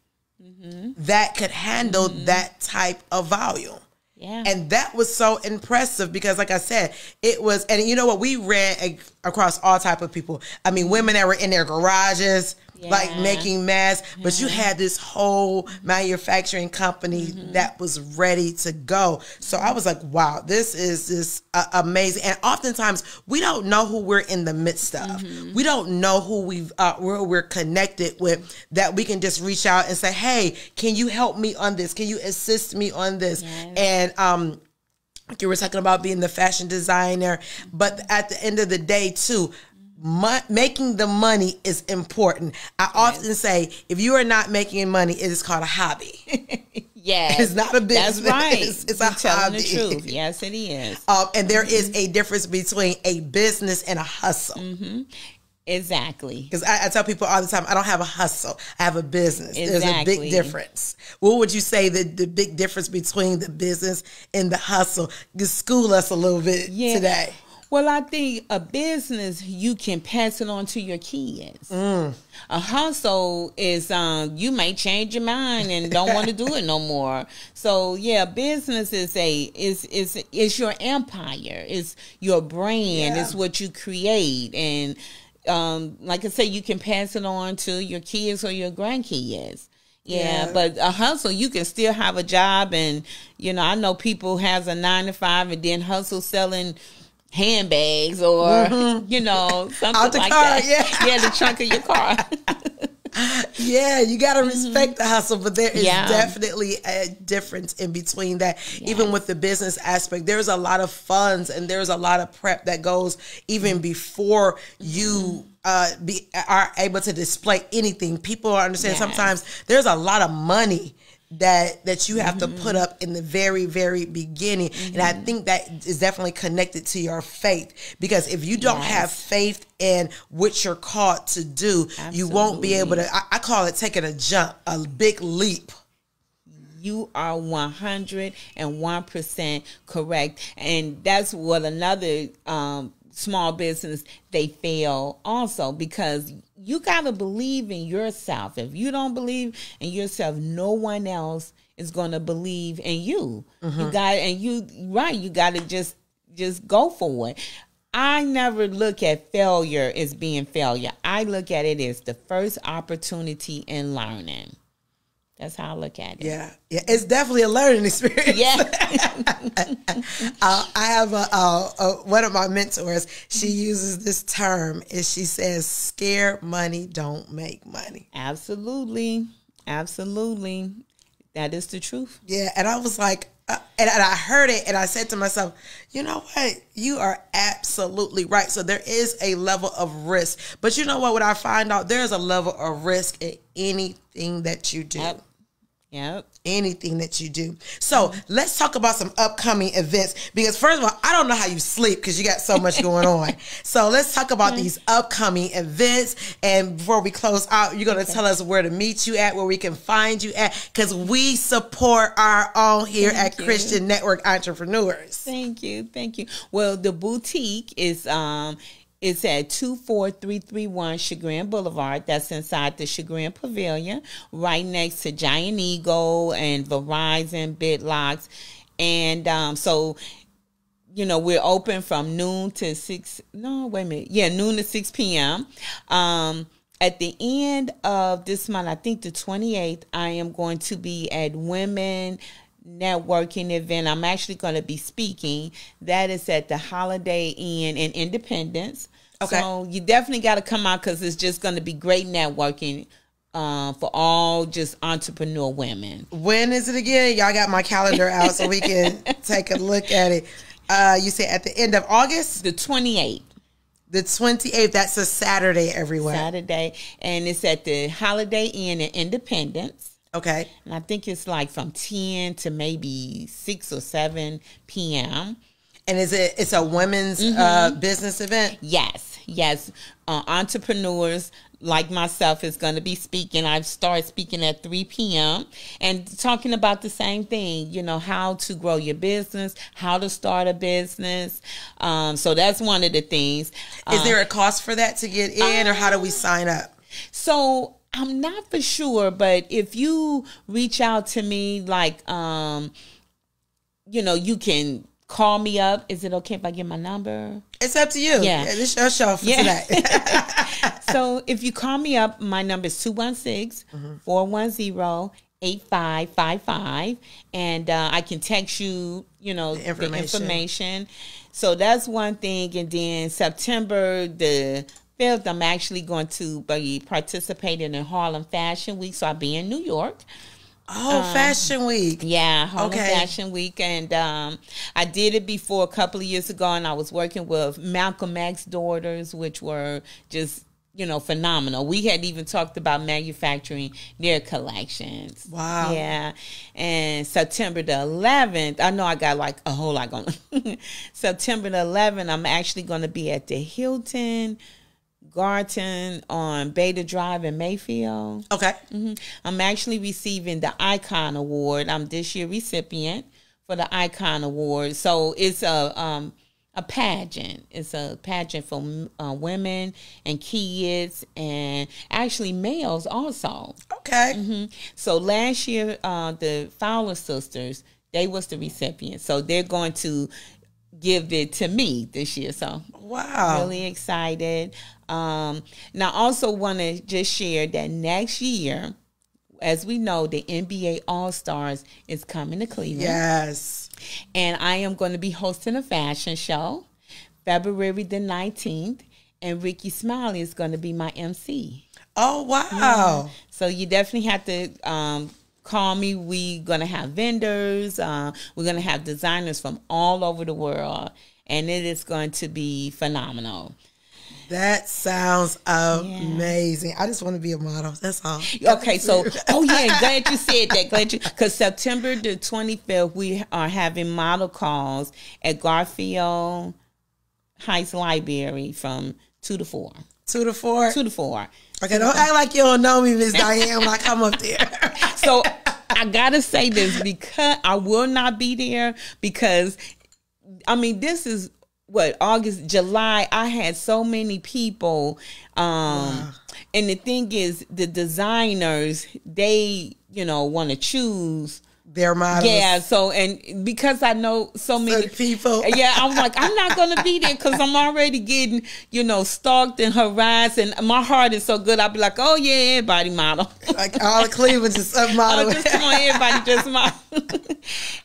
mm-hmm. that could handle that type of volume. Yeah. And that was so impressive because, like I said, it was, and you know what? We ran a, across all type of people. I mean, women that were in their garages, like making masks, but you had this whole manufacturing company that was ready to go. So I was like, wow, this is just uh, amazing. And oftentimes we don't know who we're in the midst of. We don't know who we've uh, where we're connected with that we can just reach out and say, hey, can you help me on this? Can you assist me on this? Yes. And um you were talking about being the fashion designer, but at the end of the day, too, mo- making the money is important. I often say, if you are not making money, it is called a hobby. Yes. It's not a business. That's right. It's- it's a hobby. the truth. Yes, it is. um, and there is a difference between a business and a hustle. Mm-hmm. Exactly. Because I, I tell people all the time, I don't have a hustle. I have a business. There's a big difference. What would you say the, the big difference between the business and the hustle? Just school us a little bit Yeah. today. Well, I think a business you can pass it on to your kids. Mm. A hustle is um you may change your mind and don't want to do it no more. So yeah, business is a is is is your empire. It's your brand. Yeah. It's what you create and um like I say you can pass it on to your kids or your grandkids. Yeah, Yeah. but a hustle, you can still have a job, and you know, I know people has a nine to five and then hustle selling handbags or you know something Mm-hmm. Out the like car, that. yeah. yeah, the trunk of your car. Yeah, you got to respect the hustle, but there is Mm-hmm. Yeah. definitely a difference in between that. Even with the business aspect, there's a lot of funds and there's a lot of prep that goes even before you uh, be are able to display anything. People understand Yes. sometimes there's a lot of money that that you have to put up in the very very beginning. And i think that is definitely connected to your faith. Because if you don't have faith in what you're called to do you won't be able to I, I call it taking a jump a big leap. You are 101% correct. And that's what another um, small business they fail also because you got to believe in yourself if you don't believe in yourself no one else is going to believe in you you uh-huh. got and you right you got to just just go for it I never look at failure as being failure. I look at it as the first opportunity in learning. That's how I look at it. yeah yeah it's definitely a learning experience Yeah. uh, I have a, uh uh one of my mentors. She uses this term, and she says, "Scare money don't make money." Absolutely. Absolutely. That is the truth. Yeah, and I was like, uh, and, and I heard it, and I said to myself, you know what? You are absolutely right. So there is a level of risk, but you know what? What I find out, there's a level of risk in anything that you do. Yep. Yep. Anything that you do. So let's talk about some upcoming events because, first of all, I don't know how you sleep because you got so much going on. So let's talk about these upcoming events. And before we close out, you're going to tell us where to meet you at, where we can find you at, because we support our own here Thank at you. Christian Network Entrepreneurs. Thank you. Thank you. Well, the boutique is um it's at 24331 Chagrin Boulevard. That's inside the Chagrin Pavilion, right next to Giant Eagle and Verizon, BitLocks. And um, so you know, we're open from noon to six. No, wait a minute. Yeah, noon to six p.m. Um, at the end of this month, I think the twenty eighth, I am going to be at Women Networking event. I'm actually going to be speaking. That is at the Holiday Inn in Independence. Okay. So you definitely got to come out because it's just going to be great networking. uh, for all just entrepreneur women. When is it again? Y'all got my calendar out so we can take a look at it. Uh, you say at the end of August, The 28th. the twenty eighth. That's a Saturday, everyone. Saturday, and it's at the Holiday Inn in Independence. Okay. And I think it's like from 10 to maybe 6 or 7 p.m. And is it? It's a women's uh, Mm-hmm. business event. Yes, yes. Uh, entrepreneurs like myself is going to be speaking. I've started speaking at 3 p.m. and talking about the same thing, you know, how to grow your business, how to start a business. Um, so that's one of the things. Is Um, there a cost for that to get in, or how do we sign up? So I'm not for sure, but if you reach out to me, like, um, you know, you can call me up. Is it okay if I give my number? It's up to you. Yeah. this is your show for Yeah. today. so if you call me up, my number is 216 410 8555. And uh, I can text you, you know, the information. information. So that's one thing. And then September the 5th, I'm actually going to be participating in Harlem Fashion Week. So I'll be in New York. Oh, Fashion Week. Yeah, Harlem Okay. Fashion Week, and um, I did it before a couple of years ago, and I was working with Malcolm X daughters, which were just you know phenomenal. We had even talked about manufacturing their collections. Wow. Yeah, and September the 11th, I know I got like a whole lot going. on. September the 11th, I'm actually going to be at the Hilton. Garden on Beta Drive in Mayfield. Okay. Mhm. I'm actually receiving the Icon Award. I'm this year recipient for the Icon Award. So it's a um, a pageant. It's a pageant for uh, women and kids and actually males also. Okay. Mm-hmm. So last year, uh, the Fowler sisters they was the recipient. So they're going to give it to me this year. So Wow. really excited. Um, now, I also want to just share that next year, as we know, the NBA All Stars is coming to Cleveland, Yes. and I am going to be hosting a fashion show February the nineteenth, and Rickey Smiley is going to be my MC. Oh wow. So you definitely have to um, call me. We're gonna have vendors. Uh, we're gonna have designers from all over the world, and it is going to be phenomenal. That sounds amazing. I just want to be a model. That's all. Okay, so oh yeah, glad you said that. Glad you because September the twenty fifth we are having model calls at Garfield Heights Library from two to four. Two to four. Two to four. Okay, don't act like you don't know me, Miss Diane, when I come up there. So I gotta say this because I will not be there because I mean this is what August, July. I had so many people, um, and the thing is, the designers they you know want to choose. They're models. Yeah, so and because I know so many Certain people. yeah, I'm like I'm not gonna be there because I'm already getting you know stalked and harassed, and my heart is so good. I'll be like, oh yeah, everybody model. Like all of Cleveland just up Oh, model. just come on, everybody, just model.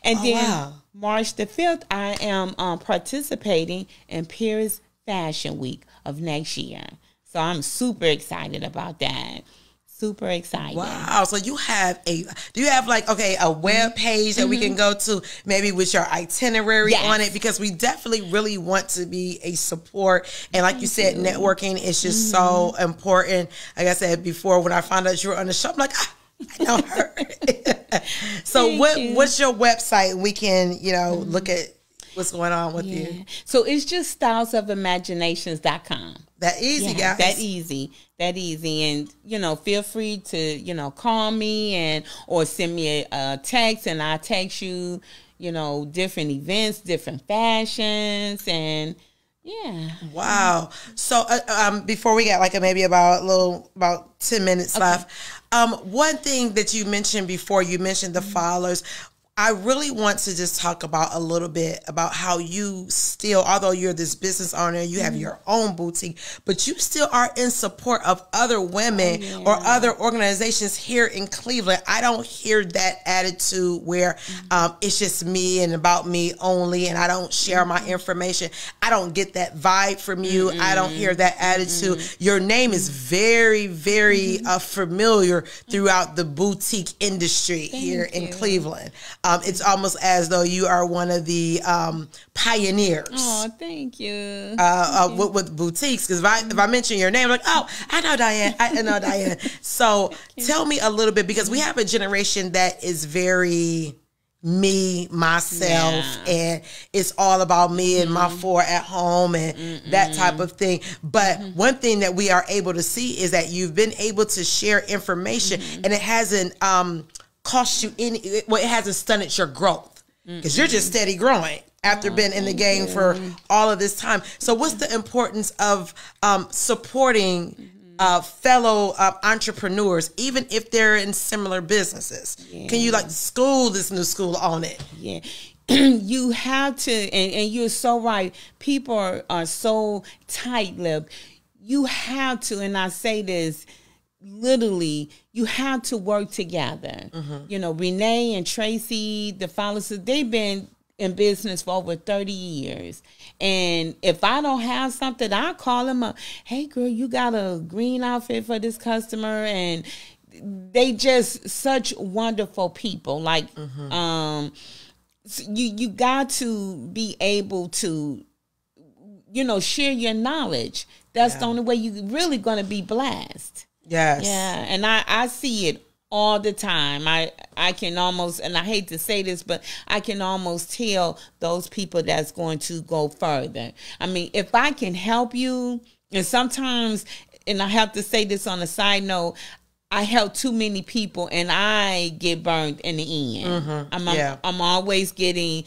and Oh, then wow. March the fifth, I am um, participating in Paris Fashion Week of next year. So I'm super excited about that. Super excited. Wow. So you have a do you have like okay, a web mm-hmm. page that we can mm-hmm. go to maybe with your itinerary Yes. on it because we definitely really want to be a support and like you said networking is just so mm-hmm. important. Like I said before when I found out you were on the show I'm like ah, I know her. so Thank what you. what's your website? We can, you know, look at what's going on with Yeah. you. So it's just stylesofimaginations.com. That easy, Yeah, guys. that easy that easy and you know feel free to you know call me and or send me a, a text and i text you you know different events different fashions and yeah Wow. So, uh, um, before we get like a, maybe about a little about ten minutes left, um, one thing that you mentioned before, you mentioned the Fowlers. I really want to just talk about a little bit about how you still, although you're this business owner, you have mm-hmm. your own boutique, but you still are in support of other women oh, yeah. or other organizations here in Cleveland. I don't hear that attitude where mm-hmm. um, it's just me and about me only, and I don't share my mm-hmm. information. I don't get that vibe from you. Mm-hmm. I don't hear that attitude. Your name is very, very uh, familiar throughout the boutique industry Thank here you. in Cleveland. Um, it's almost as though you are one of the um, pioneers. Oh, thank you. Uh, thank uh, With, with, boutiques, because if I if I mention your name, I'm like, oh, I know Diane. I know Diane. So tell me a little bit because we have a generation that is very me, myself, yeah. and it's all about me and mm-hmm. my four at home and Mm-mm. that type of thing. But mm-hmm. one thing that we are able to see is that you've been able to share information mm-hmm. and it hasn't um, cost you any, well, it hasn't stunted your growth because you're just steady growing after oh, being in the game for all of this time. So, what's the importance of um, supporting? Mm-hmm. Uh, fellow uh, entrepreneurs, even if they're in similar businesses? Yeah. Can you like school this new school on it? Yeah. you have to, and, and you're so right. People are, are so tight lipped. You have to, and I say this literally you have to work together. Mm-hmm. You know, Renee and Tracy, the Fowlers, they've been in business for over 30 years. And if I don't have something, I call them up. Hey girl, you got a green outfit for this customer and they just such wonderful people. Like mm-hmm. um you you got to be able to you know share your knowledge. That's yeah. the only way you're really going to be blessed. Yes. Yeah, and I I see it all the time. I I can almost and I hate to say this, but I can almost tell those people that's going to go further. I mean, if I can help you, and sometimes and I have to say this on a side note, I help too many people and I get burned in the end. Mm-hmm. I'm yeah. I'm always getting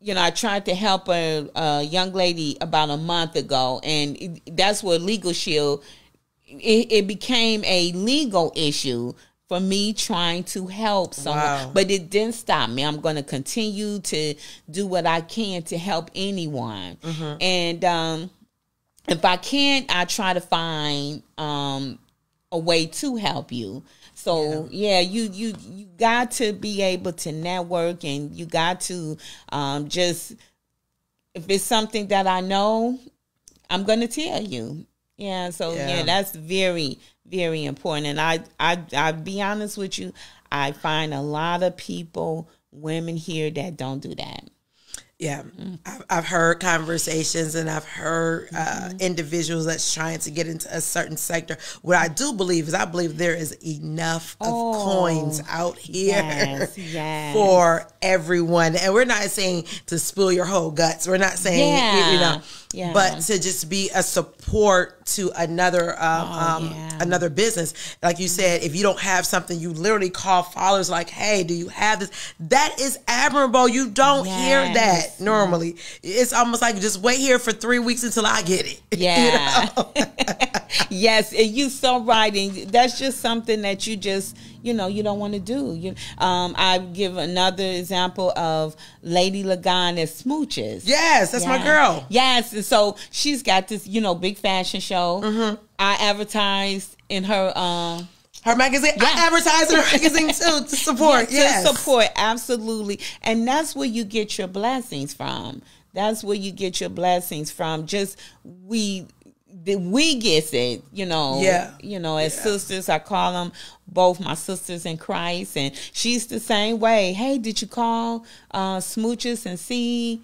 you know, I tried to help a, a young lady about a month ago, and that's what Legal Shield it, it became a legal issue for me trying to help someone. Wow. But it didn't stop me. I'm going to continue to do what I can to help anyone. Mm-hmm. And um, if I can't, I try to find um, a way to help you. So yeah. yeah, you you you got to be able to network, and you got to um, just if it's something that I know, I'm going to tell you. Yeah, so yeah. yeah, that's very very important. And I I I be honest with you, I find a lot of people, women here that don't do that. Yeah, mm-hmm. I've, I've, heard conversations and I've heard uh, mm-hmm. individuals that's trying to get into a certain sector. What I do believe is I believe there is enough of oh, coins out here yes, yes. for everyone. And we're not saying to spill your whole guts. We're not saying, yeah. you know, yeah. but to just be a support to another um, oh, um, yeah. another business. Like you said, if you don't have something, you literally call Fowlers like, "Hey, do you have this?" That is admirable. You don't yes. hear that normally. It's almost like just wait here for three weeks until I get it. Yeah. You know? yes, and you so right, and that's just something that you just you know you don't want to do. You, um, I give another example of Lady Lagan at Smooches. Yes, that's my girl. Yes, and so she's got this you know big fashion show. Mm-hmm. I advertised in her. Um, her magazine. Yeah. I advertise in her magazine too to support. Yeah, yes. To support, absolutely. And that's where you get your blessings from. That's where you get your blessings from. Just we we get it, you know. Yeah. You know, as yeah. sisters, I call them both my sisters in Christ, and she's the same way. Hey, did you call uh, Smooches and see,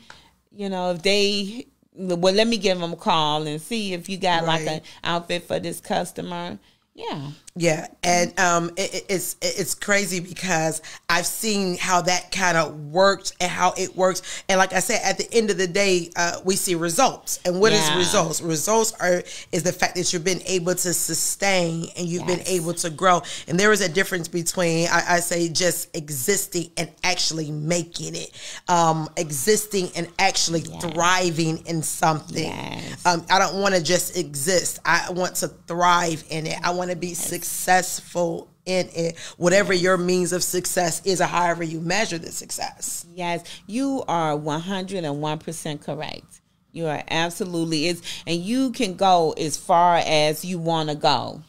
you know, if they? Well, let me give them a call and see if you got right. like an outfit for this customer. Yeah. Yeah, and um, it, it's it's crazy because I've seen how that kind of worked and how it works, and like I said, at the end of the day, uh, we see results. And what yeah. is results? Results are is the fact that you've been able to sustain and you've yes. been able to grow. And there is a difference between I, I say just existing and actually making it, um, existing and actually yes. thriving in something. Yes. Um, I don't want to just exist. I want to thrive in it. I want to be successful successful in it, whatever your means of success is, or however you measure the success. Yes, you are 101% correct. You are absolutely is, and you can go as far as you want to go.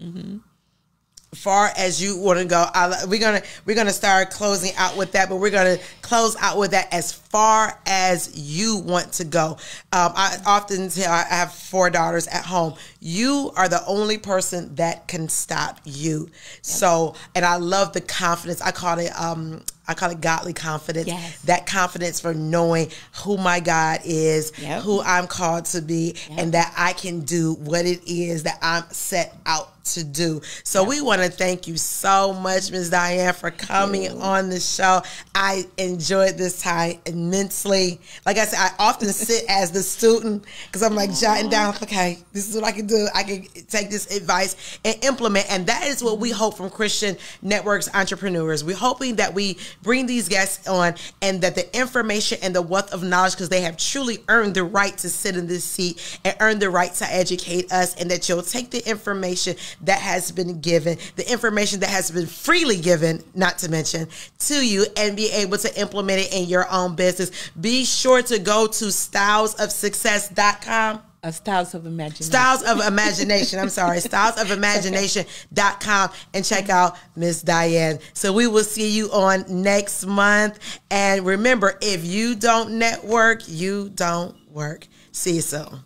Mm-hmm far as you want to go. I, we're gonna we're gonna start closing out with that, but we're gonna close out with that as far as you want to go. Um, I often tell I have four daughters at home. You are the only person that can stop you. Yep. So, and I love the confidence. I call it um, I call it godly confidence. Yes. That confidence for knowing who my God is, yep. who I'm called to be, yep. and that I can do what it is that I'm set out to do. So yep. we want to thank you so much, Ms. Diane, for coming on the show. I enjoyed this time immensely. Like I said, I often sit as the student because I'm like jotting down, okay, this is what I can do. I can take this advice and implement. And that is what we mm-hmm. hope from Christian Networks Entrepreneurs. We're hoping that we bring these guests on and that the information and the wealth of knowledge, because they have truly earned the right to sit in this seat and earn the right to educate us, and that you'll take the information that has been given, the information that has been freely given, not to mention, to you and be able to implement it in your own business. Be sure to go to stylesofsuccess.com a Styles of Imagination. Styles of Imagination. I'm sorry. Styles of Imagination.com and check out Miss Diane. So we will see you on next month. And remember, if you don't network, you don't work. See you soon.